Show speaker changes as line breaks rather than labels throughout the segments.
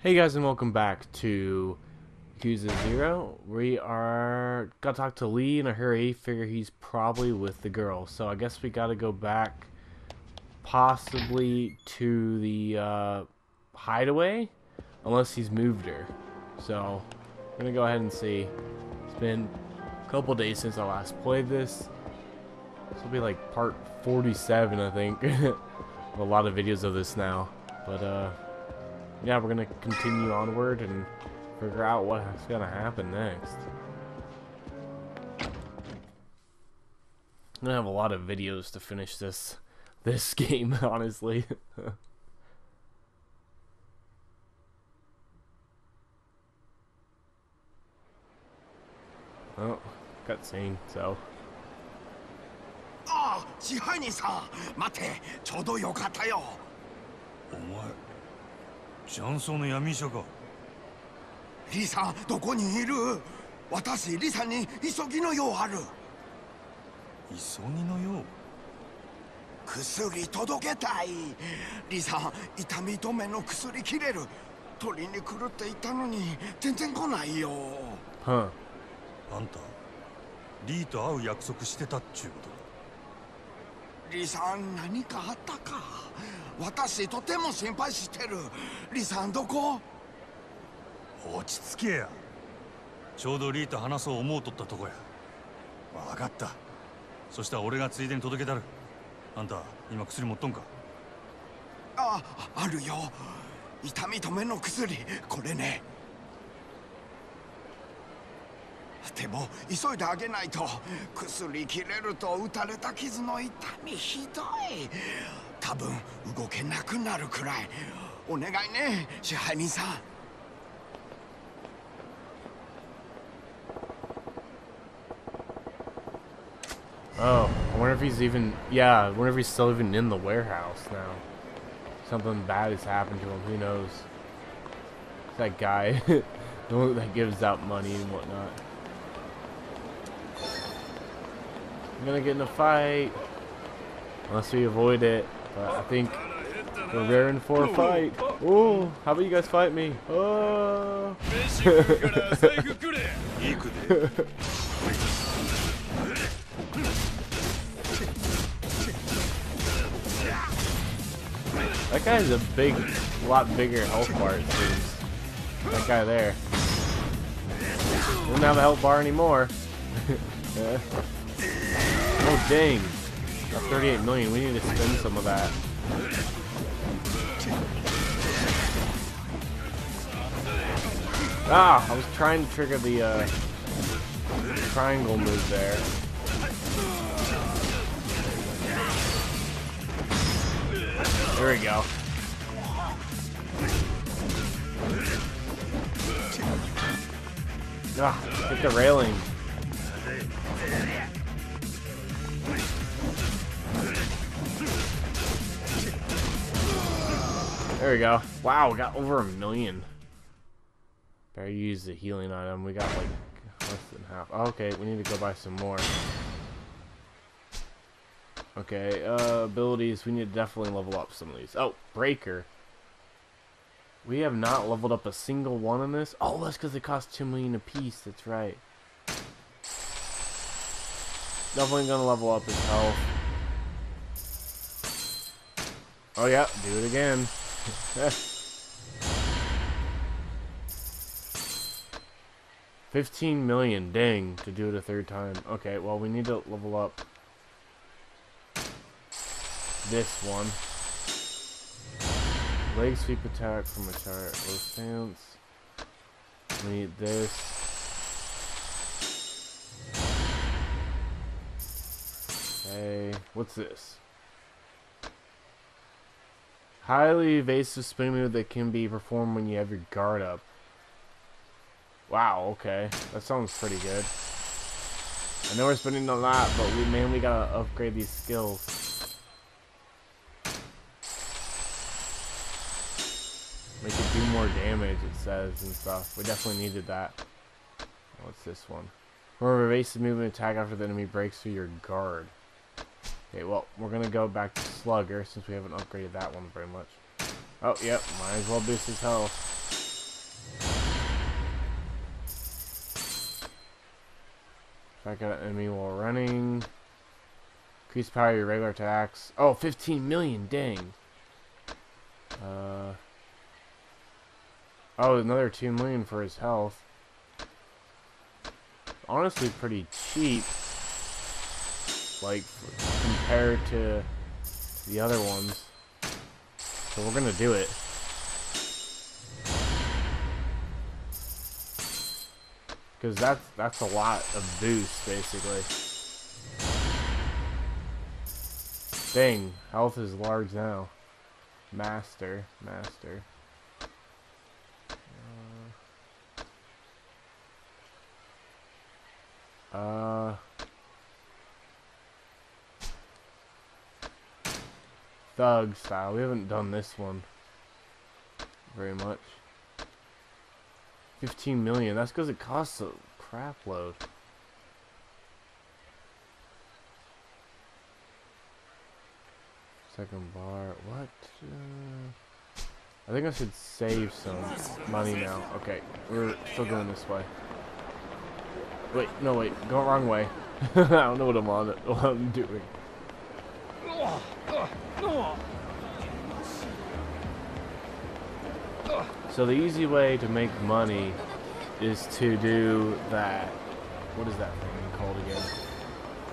Hey guys and welcome back to Yakuza Zero. We are gotta talk to Lee in a hurry, figure he's probably with the girl. So I guess we gotta go back possibly to the uh, hideaway unless he's moved her. So I'm gonna go ahead and see. It's been a couple days since I last played this. This will be like part 47 I think. a lot of videos of this now. But uh yeah, we're gonna continue onward and figure out what's gonna happen next. I'm gonna have a lot of videos to finish this this game, honestly. oh, cutscene, so.
ああ支配人さん待ってちょうどよかったよ
お前 雀荘の闇医者か。
リさんどこにいる？私リさんに急ぎの用ある。
急ぎのよう
薬届けたい。リさん痛み止めの薬切れる。取りに来るって言ったのに全然来ないよ。
Huh.
あ。んたリーと会う約束してたっちゅうことか
リさん何かあったか？私とても心配してる。リさんどこ？
落ち着けや。ちょうどリーと話そう思うとったとこや。分かった。そしたら俺がついでに届けたる。あんた今薬持っとんか？
ああるよ。痛み止めの薬。これねでも急いであげないと薬切れると打たれた傷の痛みひどい多分動けなくなるくらいお願いね支配人さん
Oh, I wonder if he's even. Yeah, I wonder if he's still even in the warehouse now. Something bad has happened to him. Who knows? That guy, the one that gives out money and whatnot. I'm gonna get in a fight. Unless we avoid it. But I think we're rearing for a fight. Oh, how about you guys fight me? Oh. that guy has a big, lot bigger health bar, dude. That guy there. Doesn't have a health bar anymore. oh, dang. Got 38 million. We need to spend some of that. Ah, I was trying to trigger the uh, triangle move there. There we go. Ah, hit the railing. There we go. Wow, we got over a million. Better use the healing item. We got like less than half. Okay, we need to go buy some more. Okay, uh, abilities. We need to definitely level up some of these. Oh, Breaker. We have not leveled up a single one in this. Oh, that's because it costs 2 million a piece. That's right. Definitely gonna level up his health. Oh, yeah, do it again. Fifteen million, dang, to do it a third time. Okay, well, we need to level up this one. Leg sweep attack from a chart. Stance. We need this. Okay, what's this? Highly evasive spin move that can be performed when you have your guard up. Wow, okay. That sounds pretty good. I know we're spending a lot, but we mainly gotta upgrade these skills. Make it do more damage, it says, and stuff. We definitely needed that. What's this one? More evasive movement attack after the enemy breaks through your guard. Okay, well, we're going to go back to Slugger since we haven't upgraded that one very much. Oh, yep, might as well boost his health. Strike out an enemy while running. Increase power of your regular attacks. Oh, 15 million, dang. Uh, oh, another 2 million for his health. Honestly, pretty cheap. Like, compared to the other ones. So we're gonna do it. Because that's, that's a lot of boost, basically. Dang, health is large now. Master, master. Uh, uh thug style. We haven't done this one very much. 15 million. That's because it costs a crap load. Second bar. What? Uh, I think I should save some money now. Okay, we're still going this way. Wait, no, wait, go wrong way. I don't know what I'm on, what I'm doing. So the easy way to make money is to do that. What is that thing called again?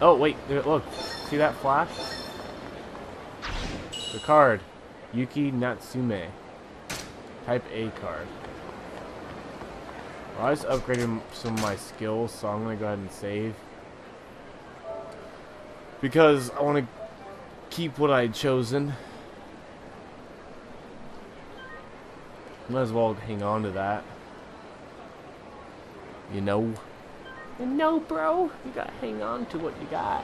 Oh, wait, look. See that flash? The card. Yuki Natsume. Type A card. Well, I just upgraded some of my skills, so I'm going to go ahead and save. Because I want to keep what I'd chosen. Might as well hang on to that. You know? You know, bro. You gotta hang on to what you got.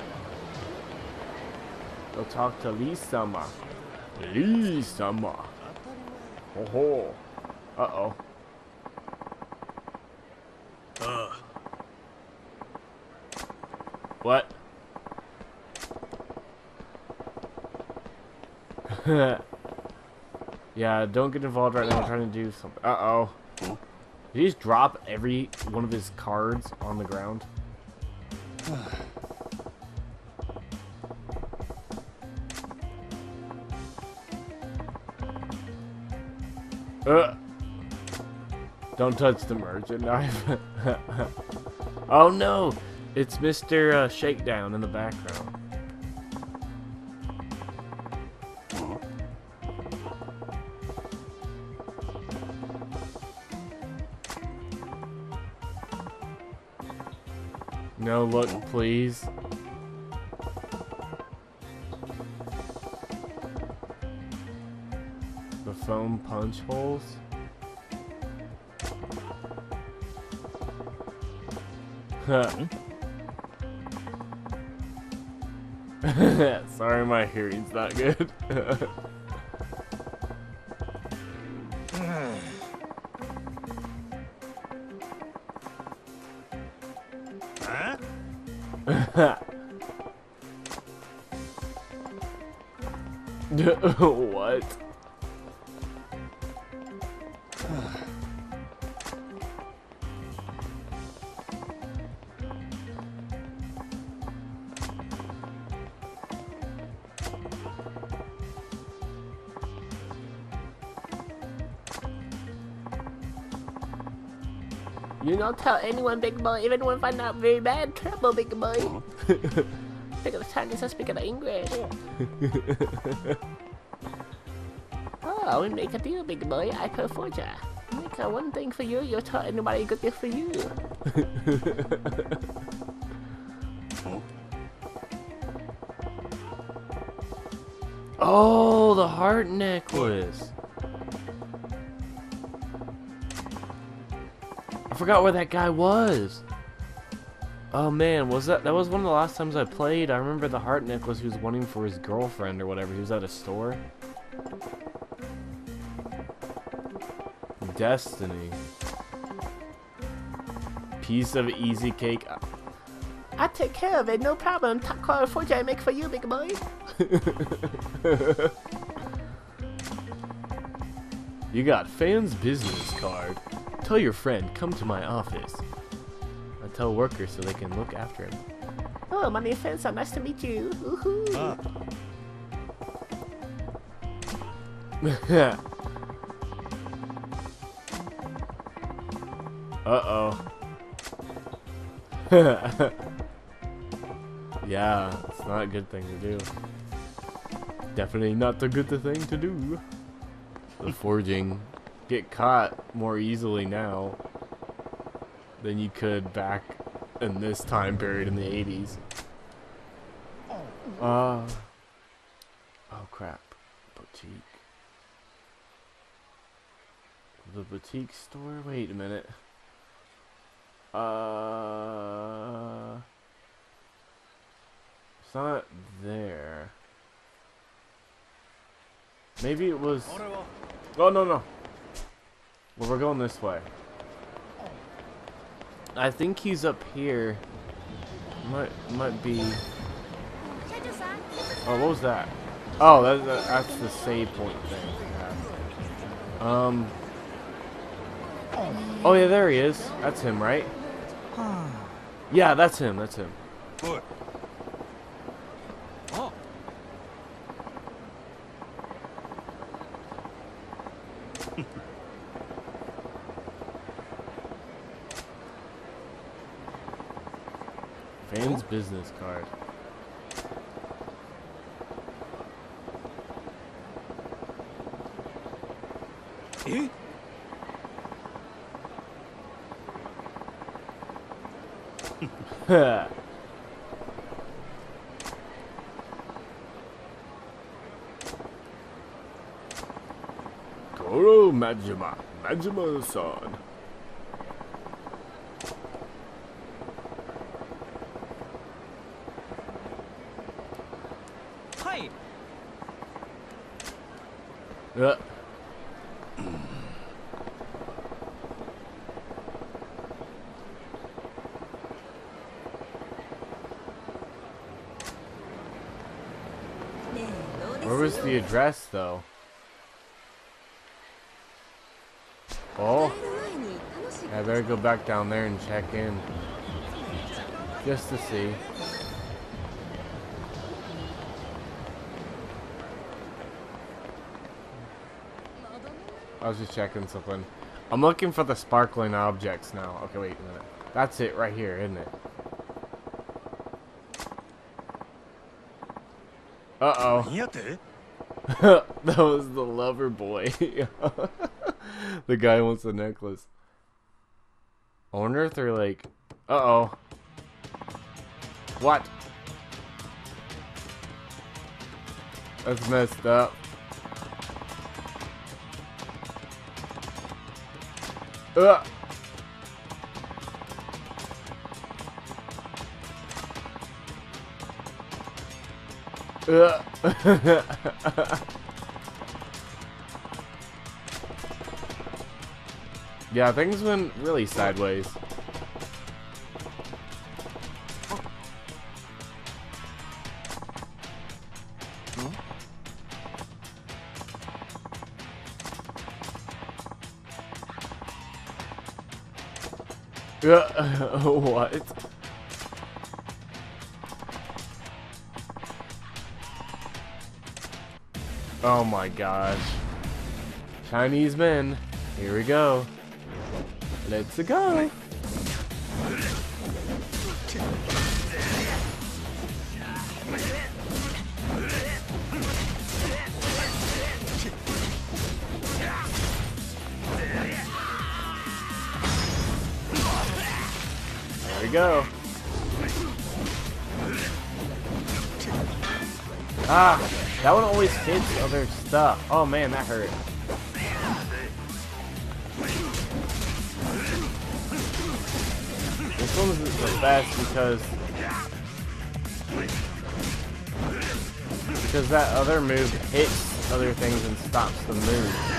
Go talk to Lee Summer. Lee Summer. Oh ho. Uh oh.
Uh.
What? yeah, don't get involved right now. I'm trying to do something. Uh oh. Did he just drop every one of his cards on the ground? Uh. Don't touch the merchant knife. oh no! It's Mr. Uh, Shakedown in the background. No look, please. The foam punch holes. Sorry, my hearing's not good. what?
Don't tell anyone, big boy. Even when find out very bad trouble, big boy. Oh. Look at the Chinese are speaking English. oh, we make a deal, big boy. I afford ya. Make a one thing for you, you'll tell anybody good deal for you.
oh, the heart necklace. Forgot where that guy was. Oh man, was that that was one of the last times I played? I remember the heart necklace he was wanting for his girlfriend or whatever. He was at a store. Destiny. Piece of easy cake.
I take care of it, no problem. Top quality forge I make for you, big boy.
You got fans business card. Tell your friend, come to my office. I tell workers so they can look after him.
Oh, my new friend, so nice to meet you. Woohoo.
Uh-oh. yeah, it's not a good thing to do. Definitely not the good thing to do. The forging. Get caught more easily now than you could back in this time period in the 80s. Uh, oh crap. Boutique. The boutique store? Wait a minute. Uh, it's not there. Maybe it was. Oh no no. Well, we're going this way. I think he's up here. Might might be. Oh, what was that? Oh, that, that that's the save point thing. Yeah. Um. Oh yeah, there he is. That's him, right? Yeah, that's him. That's him. Fan's business card.
え
Goro Majima. Majima-san. Where was the address, though? Oh, I better go back down there and check in. Just to see. I was just checking something. I'm looking for the sparkling objects now. Okay, wait a minute. That's it right here, isn't it? Uh-oh. that was the lover boy. the guy wants the necklace. On earth are like... Uh-oh. What? That's messed up. Ugh. Yeah, things went really sideways. what? Oh my gosh. Chinese men. Here we go. Let's go. Ah, that one always hits other stuff. Oh man, that hurt. This one's the best because because that other move hits other things and stops the move.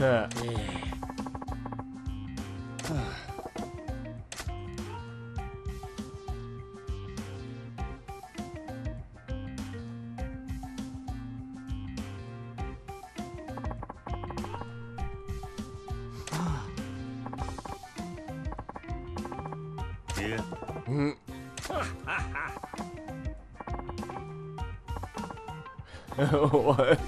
いや
what?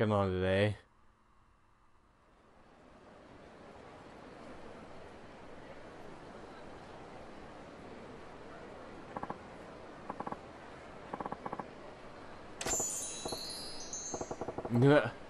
Working on today. Yeah. Wow.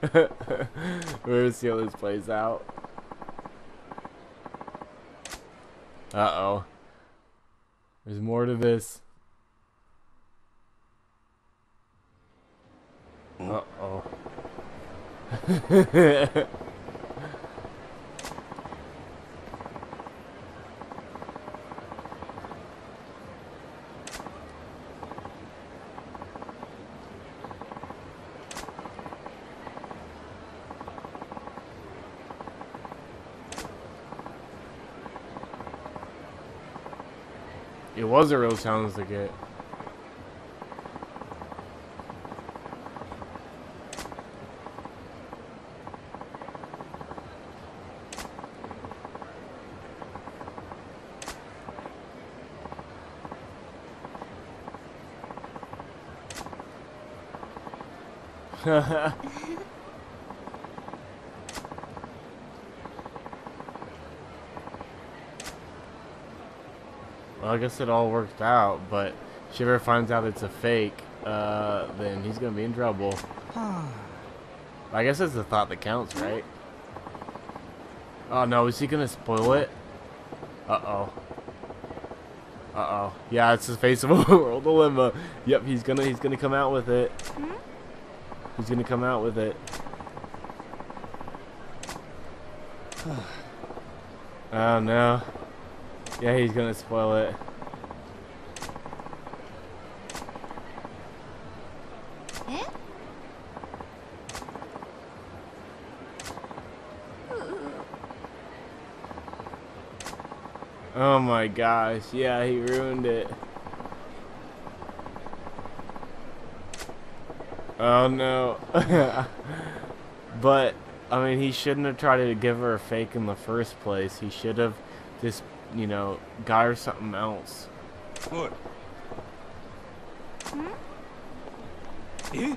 We're gonna see how this plays out. Uh oh. There's more to this. Uh it was a real challenge to get. Well, I guess it all worked out, but if ever finds out it's a fake, uh, then he's gonna be in trouble. I guess it's the thought that counts, right? Oh no, is he gonna spoil it? Uh oh. Uh oh. Yeah, it's the face of a world dilemma. Yep, he's gonna he's gonna come out with it. He's gonna come out with it. oh no. Yeah, he's gonna spoil it. Oh my gosh, yeah, he ruined it. Oh no. but, I mean, he shouldn't have tried to give her a fake in the first place. He should have just, you know, got her something else. What? Hmm?
Eh?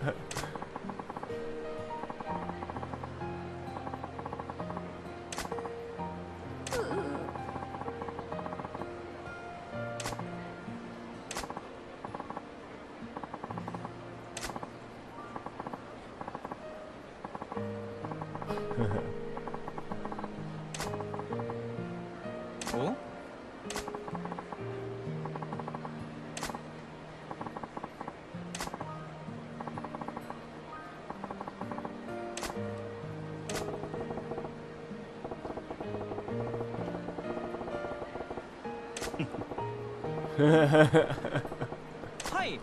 Hi.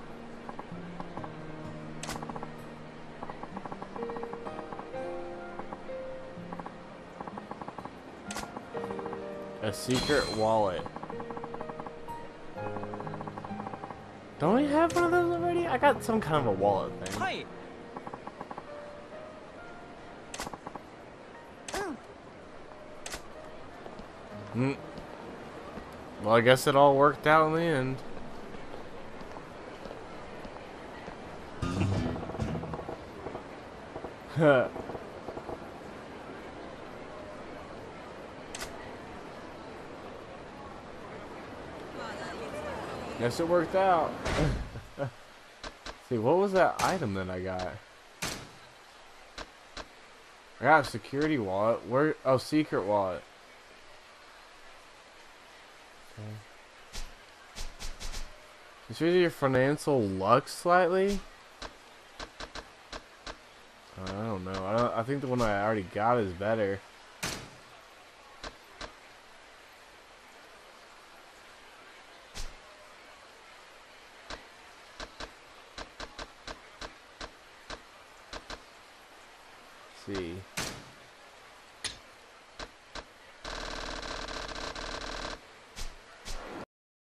A secret wallet. Don't we have one of those already? I got some kind of a wallet thing.
Hi.
Well, I guess it all worked out in the end. Guess it worked out. See, what was that item that I got? I got a security wallet. Where? Oh, secret wallet. Is your financial luck slightly? I don't know. I, don't, I think the one I already got is better.